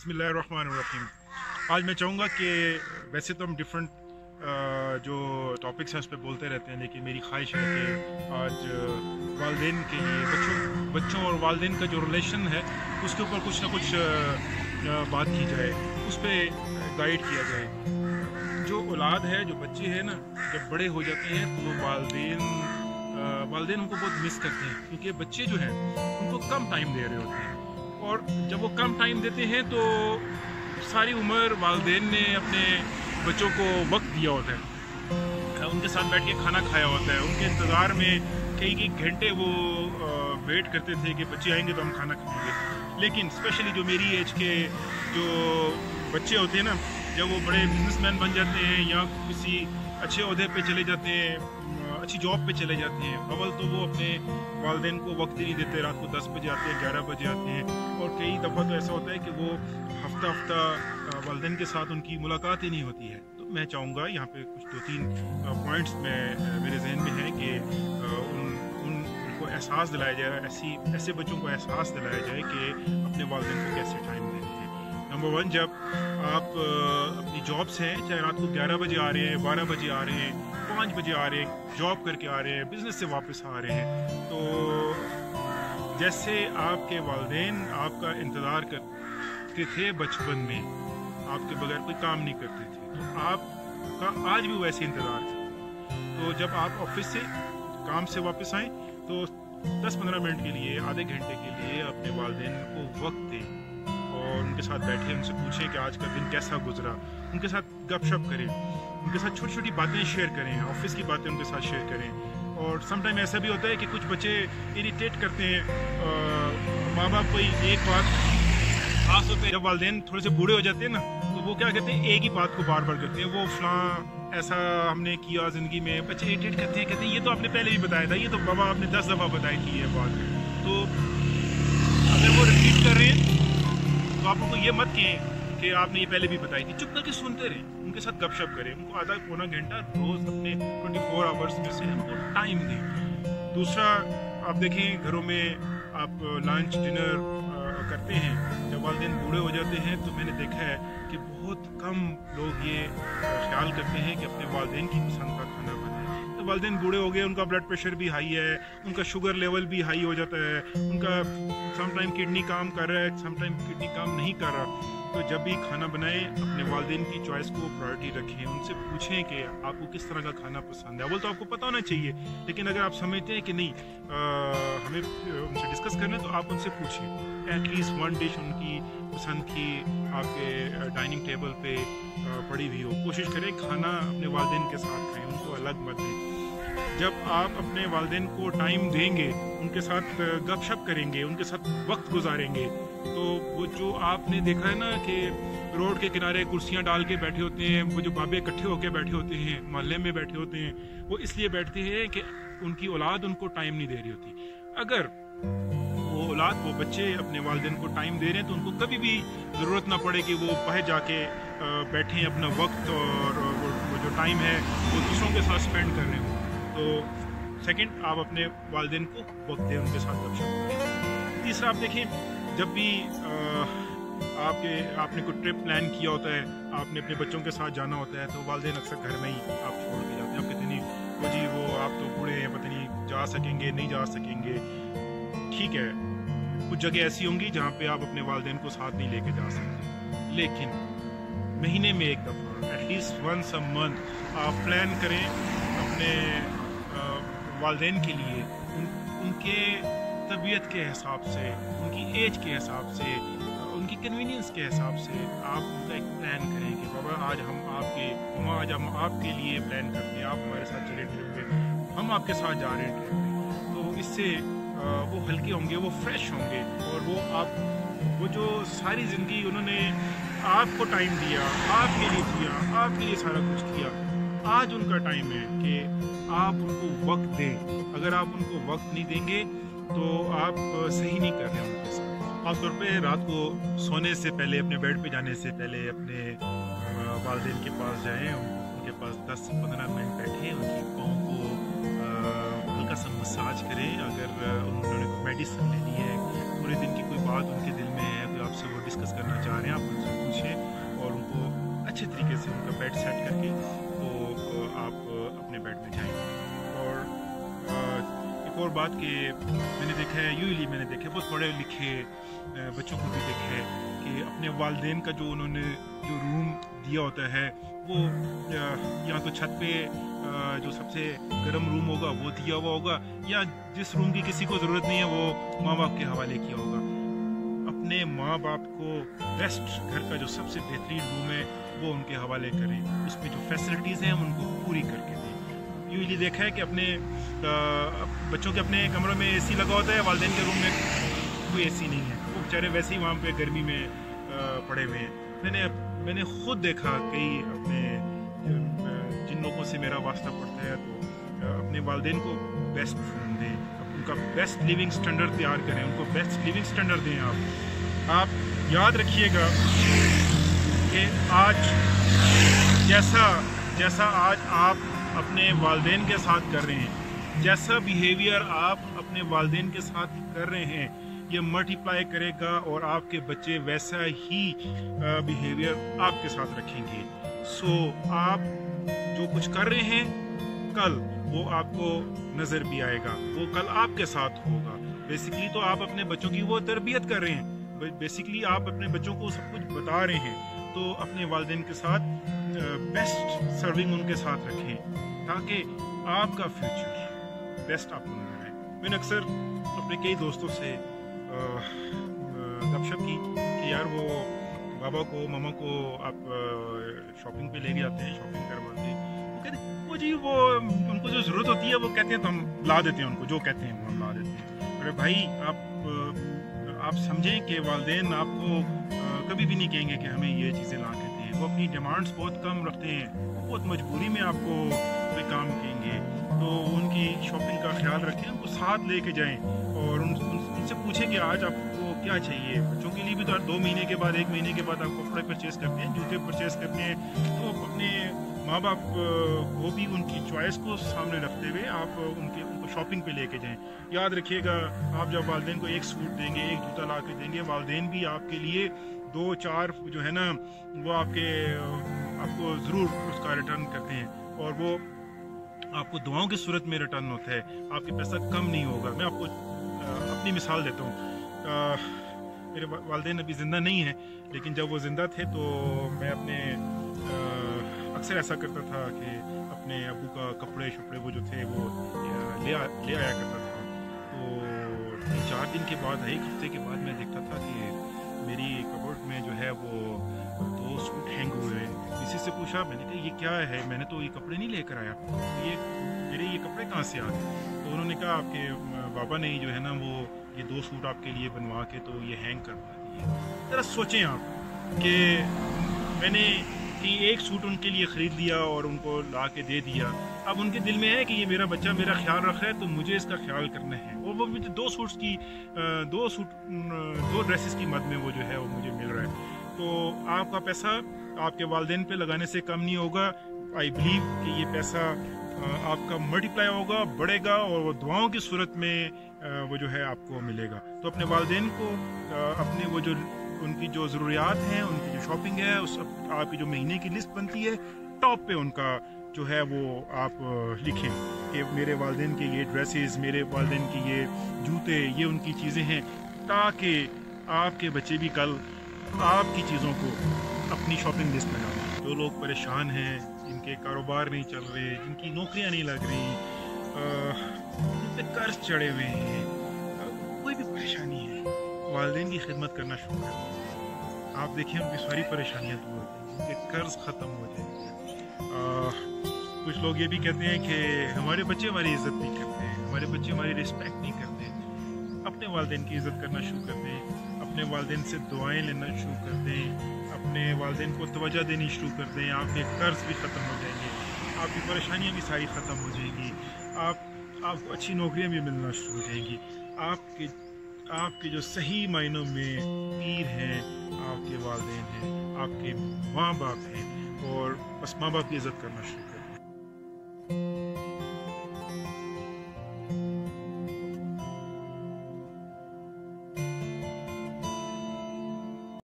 बसमीम आज मैं चाहूँगा कि वैसे तो हम डिफरेंट जो टॉपिक्स हैं उस पर बोलते रहते हैं, लेकिन मेरी ख्वाहिश है कि आज, वालदेन के लिए, बच्चों बच्चों और वालदे का जो रिलेशन है, उसके ऊपर कुछ ना कुछ बात की जाए, उस पर गाइड किया जाए। जो औलाद है, जो बच्चे हैं ना, जब बड़े हो जाते हैं तो वो वालदे वालदे उनको बहुत मिस करते हैं, क्योंकि बच्चे जो हैं, उनको कम टाइम दे रहे होते हैं। और जब वो कम टाइम देते हैं तो सारी उम्र वालदेन ने अपने बच्चों को वक्त दिया होता है। उनके साथ बैठ के खाना खाया होता है। उनके इंतज़ार में कई कई घंटे वो वेट करते थे कि बच्चे आएँगे तो हम खाना खाएँगे। लेकिन स्पेशली जो मेरी एज के जो बच्चे होते हैं ना, जब वो बड़े बिजनेसमैन बन जाते हैं या किसी अच्छे अहदे पे चले जाते हैं अच्छी जॉब पे चले जाते हैं। अव्वल तो वो अपने वालदेन को वक्त ही नहीं देते, रात को दस बजे आते हैं, ग्यारह बजे आते हैं। और कई दफ़ा तो ऐसा होता है कि वो हफ़्ता हफ़्ता वालदेन के साथ उनकी मुलाकात ही नहीं होती है। तो मैं चाहूँगा यहाँ पे कुछ दो तीन पॉइंट्स में मेरे जहन में है कि उन उनको एहसास दिलाया जाए, ऐसी, ऐसे बच्चों को एहसास दिलाया जाए कि अपने वालदेन को कैसे टाइम देते हैं। नंबर वन जब आप अपनी जॉब से चाहे रात को ग्यारह बजे आ रहे हैं, बारह बजे आ रहे हैं पाँच बजे आ रहे हैं जॉब करके आ रहे हैं बिज़नेस से वापस आ रहे हैं। तो जैसे आपके वालदेन आपका इंतज़ार करते थे बचपन में, आपके बगैर कोई काम नहीं करते थे तो आपका आज भी वैसे इंतज़ार था। तो जब आप ऑफ़िस से, काम से वापस आए तो 10-15 मिनट के लिए, आधे घंटे के लिए अपने वालदेन को वक्त दें और उनके साथ बैठे, उनसे पूछें कि आज का दिन कैसा गुजरा, उनके साथ गपशप करें। उनके साथ छोटी छोटी बातें शेयर करें ऑफ़िस की बातें उनके साथ शेयर करें। और समटाइम ऐसा भी होता है कि कुछ बच्चे इरीटेट करते हैं माँ बाप कोई एक बात होते हैं, जब वालदेन थोड़े से बूढ़े हो जाते हैं ना तो वो क्या कहते हैं, एक ही बात को बार बार करते हैं, वो फलां ऐसा हमने किया ज़िंदगी में, बच्चे इरीटेट करते हैं, कहते हैं, ये तो आपने पहले भी बताया था, ये तो बाबा आपने दस दफ़ा बताई थी ये बात। तो अगर वो रिपीट कर रहे हैं तो आप उनको ये मत कहें कि आपने ये पहले भी बताई थी। चुप करके सुनते रहे, उनके साथ गपशप करें, उनको आधा पौना घंटा रोज अपने 24 आवर्स में से हमको टाइम दें। दूसरा, आप देखें घरों में आप लंच डिनर करते हैं, जब वालदेन बूढ़े हो जाते हैं तो मैंने देखा है कि बहुत कम लोग ये ख्याल करते हैं कि अपने वालदेन की पसंद का खाना बनाए। तो वालदेन बूढ़े हो गए, उनका ब्लड प्रेशर भी हाई है, उनका शुगर लेवल भी हाई हो जाता है, उनका समटाइम किडनी काम कर रहा है समटाइम किडनी काम नहीं कर रहा। तो जब भी खाना बनाएँ अपने वालदेन की चॉइस को प्रायोरिटी रखें उनसे पूछें कि आपको किस तरह का खाना पसंद है। अव्वल तो आपको पता होना चाहिए लेकिन अगर आप समझते हैं कि नहीं आ, हमें उनसे डिस्कस करना है तो आप उनसे पूछें। एटलीस्ट वन डिश उनकी पसंद की आपके डाइनिंग टेबल पे पड़ी हुई हो। कोशिश करें खाना अपने वालदेन के साथ खाएँ उनको अलग मत दें। जब आप अपने वालदेन को टाइम देंगे उनके साथ गपशप करेंगे उनके साथ वक्त गुजारेंगे तो वो जो आपने देखा है ना कि रोड के किनारे कुर्सियाँ डाल के बैठे होते हैं, वो जो बाबे इकट्ठे होकर बैठे होते हैं, मोहल्ले में बैठे होते हैं, वो इसलिए बैठते हैं कि उनकी औलाद उनको टाइम नहीं दे रही होती। अगर वो औलाद, वो बच्चे अपने वालदेन को टाइम दे रहे हैं तो उनको कभी भी ज़रूरत ना पड़े कि वो बाहर जाके बैठें अपना वक्त और वो जो टाइम है, वो दूसरों के साथ स्पेंड कर रहे हो। तो सेकंड आप अपने वालदेन को वक्त दें, उनके साथ तीसरा, आप देखें जब भी आपके आपने कोई ट्रिप प्लान किया होता है आपने अपने बच्चों के साथ जाना होता है तो वालदेन अक्सर घर में ही आप छोड़ के जाते हैं। आप कहते नहीं वो जी वो आप तो बूढ़े हैं पता नहीं जा सकेंगे नहीं जा सकेंगे। ठीक है कुछ जगह ऐसी होंगी जहाँ पे आप अपने वालदेन को साथ नहीं लेके जा सकते। लेकिन महीने में एक दफ़ा at least once a month आप प्लान करें अपने वालदेन के लिए उन, उनके तबीयत के हिसाब से, उनकी एज के हिसाब से, उनकी कन्वीनियंस के हिसाब से आप उनका एक प्लान करें कि बाबा आज हम आपके, आज हम आपके लिए प्लान करते हैं, आप हमारे साथ चले ट्रिप पे, हम आपके साथ जा रहे हैं ट्रिप पे। तो इससे वो हल्के होंगे, वो फ्रेश होंगे और वो आप, वो जो सारी ज़िंदगी उन्होंने आपको टाइम दिया, आपके लिए किया, आपके लिए सारा कुछ किया, आज उनका टाइम है कि आप उनको वक्त दें। अगर आप उनको वक्त नहीं देंगे तो आप सही नहीं कर रहे हैं उनके साथ। आमतौर पर रात को सोने से पहले, अपने बेड पे जाने से पहले, अपने वालदेन के पास जाएँ उनके पास 10-15 मिनट बैठे, उनकी पाँव को हल्का सा मसाज करें। अगर उन्होंने मेडिसिन लेनी है, पूरे दिन की कोई बात उनके दिल में है कोई आपसे वो डिस्कस करना चाह रहे हैं, आप उनसे पूछें और उनको अच्छे तरीके से उनका बेड सेट करके तो आप अपने बेड में जाएँ। और और बात कि मैंने देखा है यूजली मैंने देखे बहुत पढ़े लिखे बच्चों को भी देखे कि अपने वालदेन का जो उन्होंने जो रूम दिया होता है, वो या तो छत पे जो सबसे गर्म रूम होगा, वो दिया हुआ होगा, या जिस रूम की किसी को ज़रूरत नहीं है, वो माँ बाप के हवाले किया होगा। अपने माँ बाप को बेस्ट घर का जो सबसे बेहतरीन रूम है, वो उनके हवाले करें। उसमें जो फैसिलिटीज़ हैं, उनको पूरी करके। यूजली देखा है कि अपने बच्चों के अपने कमरों में एसी लगा होता है, वालदेन के रूम में कोई एसी नहीं है। वो बेचारे वैसे ही वहाँ पे गर्मी में पड़े हुए हैं। मैंने मैंने खुद देखा कई अपने जिन लोगों से मेरा वास्ता पड़ता है तो अपने वालदेन को बेस्ट फ़ोन दें। उनका बेस्ट लिविंग स्टैंडर्ड तैयार करें। उनको बेस्ट लिविंग स्टैंडर्ड दें आप। आप याद रखिएगा कि आज जैसा जैसा आज आप अपने वालदेन के साथ कर रहे हैं। जैसा बिहेवियर आप अपने वालदेन के साथ कर रहे हैं ये मल्टीप्लाई करेगा और आपके बच्चे वैसा ही बिहेवियर आपके साथ रखेंगे। सो so, आप जो कुछ कर रहे हैं कल वो आपको नज़र भी आएगा। वो कल आपके साथ होगा। बेसिकली तो आप अपने बच्चों की वो तरबियत कर रहे हैं। बेसिकली आप अपने बच्चों को सब कुछ बता रहे हैं। तो अपने वालदेन के साथ बेस्ट सर्विंग उनके साथ रखें, ताकि आपका फ्यूचर बेस्ट आपको नज़र आए मैंने अक्सर अपने कई दोस्तों से गपशप की कि यार वो बाबा को, मामा को आप शॉपिंग पे लेके जाते हैं शॉपिंग करवाते हैं। वो कहते वो जी, वो, उनको जो ज़रूरत होती है, वो कहते हैं तो हम ला देते हैं उनको, जो कहते हैं वो हम ला देते हैं। अरे भाई, आप आप समझें कि वालदेन आपको कभी भी नहीं कहेंगे कि हमें ये चीज़ें ला के दें वो अपनी डिमांड्स बहुत कम रखते हैं। वो बहुत मजबूरी में आपको कोई काम कहेंगे तो उनकी शॉपिंग का ख्याल रखें उनको साथ लेके जाएँ और उन, उनसे पूछें कि आज आपको क्या चाहिए। बच्चों के लिए भी तो दो महीने के बाद एक महीने के बाद आप कपड़े परचेज करते हैं जूते परचेज करते हैं। तो अपने माँ बाप को भी उनकी चॉइस को सामने रखते हुए आप उनके उनको शॉपिंग पे लेके जाएँ। याद रखिएगा आप जब वालदेन को एक सूट देंगे एक जूता ला के देंगे वालदेन भी आपके लिए दो चार जो है ना वो आपके आपको ज़रूर उसका रिटर्न करते हैं। और वो आपको दुआओं की सूरत में रिटर्न होता है। आपके पैसा कम नहीं होगा। मैं आपको अपनी मिसाल देता हूँ। मेरे वालदे अभी ज़िंदा नहीं है लेकिन जब वो ज़िंदा थे तो मैं अपने अक्सर ऐसा करता था कि अपने अबू का कपड़े शपड़े वो जो थे वो ले आ, ले आया करता था। तो चार दिन के बाद एक हफ़्ते के बाद मैं देखता था कि मेरी कबर्ड में जो है वो दो सूट हैंग हुए हैं। किसी से पूछा, मैंने कहा, ये क्या है? मैंने तो ये कपड़े नहीं लेकर आया। ये मेरे ये कपड़े कहाँ से आ गए? तो उन्होंने कहा, आपके बाबा ने जो है ना वो ये दो सूट आपके लिए बनवा के तो ये हैंग करवा दिए। ज़रा सोचें आप कि मैंने कि एक सूट उनके लिए ख़रीद लिया और उनको ला के दे दिया। अब उनके दिल में है कि ये मेरा बच्चा मेरा ख्याल रखा है तो मुझे इसका ख्याल करना है। और वो मुझे दो सूट्स की दो सूट दो ड्रेसेस की मद में वो जो है, वो मुझे मिल रहा है। तो आपका पैसा आपके वालदेन पे लगाने से कम नहीं होगा। आई बिलीव कि ये पैसा आपका मल्टीप्लाई होगा, बढ़ेगा और वो दुआओं की सूरत में वो जो है, आपको मिलेगा। तो अपने वालदेन को अपने वो जो, उनकी जो ज़रूरियात हैं, उनकी जो शॉपिंग है, उस आपकी जो महीने की लिस्ट बनती है टॉप पे उनका जो है वो आप लिखें कि मेरे वालदेन के ये ड्रेसेस मेरे वालदेन के ये जूते, ये उनकी चीज़ें हैं, ताकि आपके बच्चे भी कल आपकी चीज़ों को अपनी शॉपिंग लिस्ट में डालें। जो लोग परेशान हैं, जिनके कारोबार नहीं चल रहे, जिनकी नौकरियाँ नहीं लग रही जिन कर्ज चढ़े हुए हैं कोई भी परेशानी है, वालदेन की खिदमत करना शुरू कर आप देखें, उनकी सारी परेशानियाँ दूर हो जाएँगी, उनके कर्ज ख़त्म हो जाएँगे। कुछ लोग ये भी कहते हैं कि हमारे बच्चे हमारी इज़्ज़त नहीं करते, हमारे बच्चे हमारी रिस्पेक्ट नहीं करते। अपने वालदे की इज़्ज़त करना शुरू कर दें, अपने वालदे से दुआएँ लेना शुरू कर दें, अपने वालदे को तोजह देनी शुरू कर दें, आपके कर्ज भी ख़त्म हो जाएँगे, आपकी परेशानियाँ भी सारी ख़त्म हो जाएँगी, आप, आपको अच्छी नौकरियाँ भी मिलना शुरू हो जाएँगी। आपके आपके जो सही मायनों में पीर हैं, आपके वालदे हैं, आपके माँ बाप हैं। और बाप की इज़्ज़त करना शुरू